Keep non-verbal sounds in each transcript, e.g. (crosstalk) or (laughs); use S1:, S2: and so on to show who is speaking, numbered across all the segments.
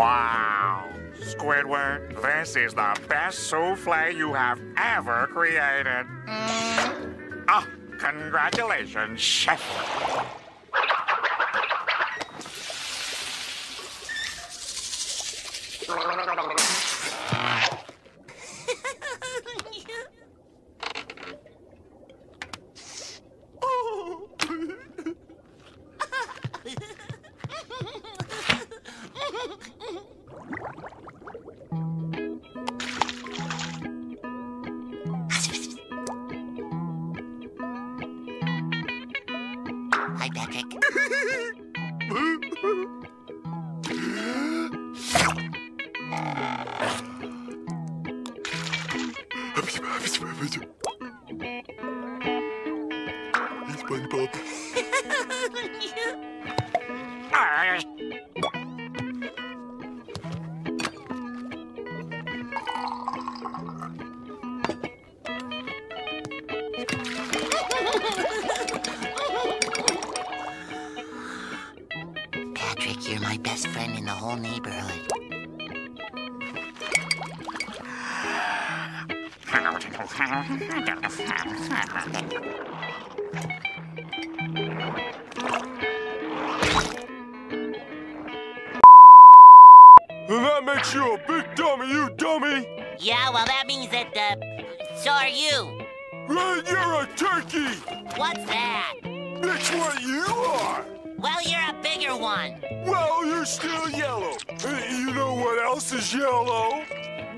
S1: Wow. Squidward, this is the best souffle you have ever created. Mm. Oh, congratulations, chef.
S2: SpongeBob.
S3: My in the whole neighborhood.
S2: And that makes you a big dummy, you dummy!
S3: Yeah, well, that means that, uh, so are you.
S2: Well, you're a turkey!
S3: What's that?
S2: It's what you are!
S3: Well, you're a bigger one.
S2: Well, you're still yellow. Uh, You know what else is yellow?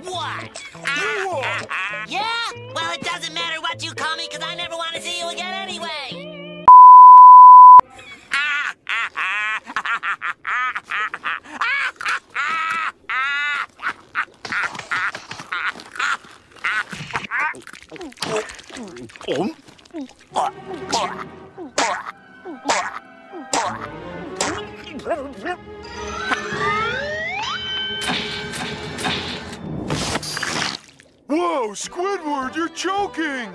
S3: What?
S2: Ah, you ah, are! Ah.
S3: Yeah? Well, it doesn't matter what you call me, because I never want to see you again anyway.
S2: Whoa, (laughs) um, uh, uh, Squidward, you're choking!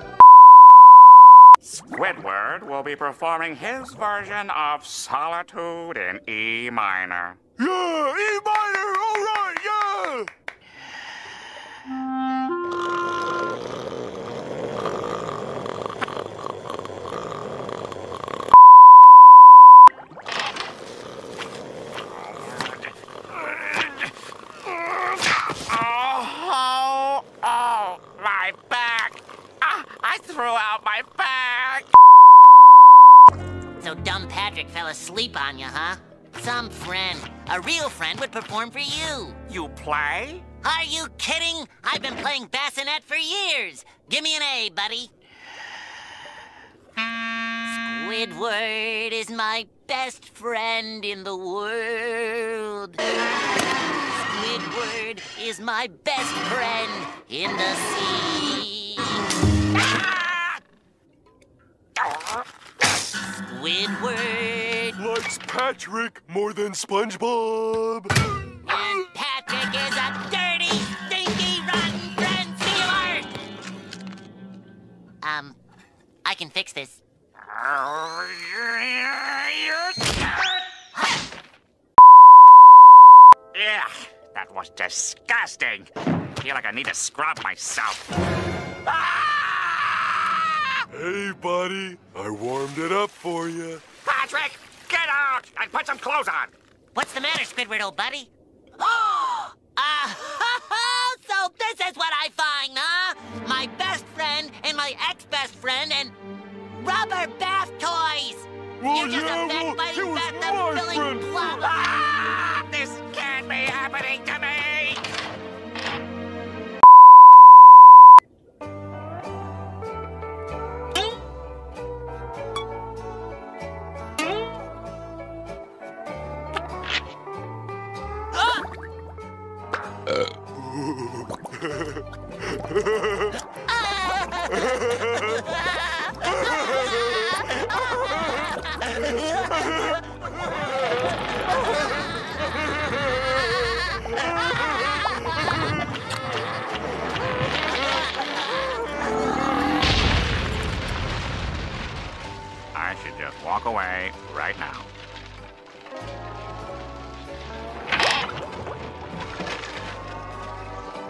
S1: Squidward will be performing his version of Solitude in E minor.
S2: Yeah, E minor,
S1: my back.
S3: So dumb Patrick fell asleep on you, huh? Some friend, a real friend, would perform for you.
S1: You play?
S3: Are you kidding? I've been playing bassinet for years. Give me an A, buddy. Squidward is my best friend in the world. Squidward is my best friend in the sea.
S1: Ah!
S3: Squidward
S2: Likes Patrick more than SpongeBob.
S3: and Patrick is a dirty, stinky, rotten friend stealer. Um, I can fix this.
S1: Yeah, that was disgusting. I feel like I need to scrub myself. Ah!
S2: Hey, buddy, I warmed it up for you.
S1: Patrick, get out and put some clothes on.
S3: What's the matter, Squidward, old buddy? Oh! (gasps) Uh, (laughs) so this is what I find, huh? My best friend and my ex-best friend and rubber bath toys.
S2: Well,
S3: You're just
S2: yeah,
S3: a
S2: well,
S3: backbiting
S2: it was
S3: bathtub
S2: my
S3: filling
S2: friend.
S3: blob.
S1: Ah! This can't be happening to I should just walk away right now.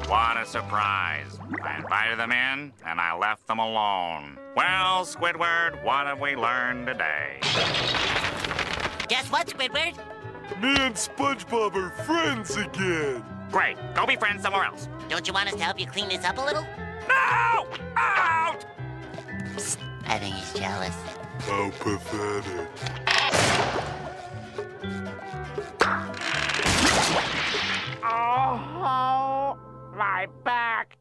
S1: What a surprise. I invited them in, and I left them alone. Well, Squidward, what have we learned today?
S3: Guess what, Squidward?
S2: Me and SpongeBob are friends again.
S1: Great. Go be friends somewhere else.
S3: Don't you want us to help you clean this up a little?
S1: No! Out!
S3: I think he's jealous.
S2: How pathetic.
S1: Oh, my back.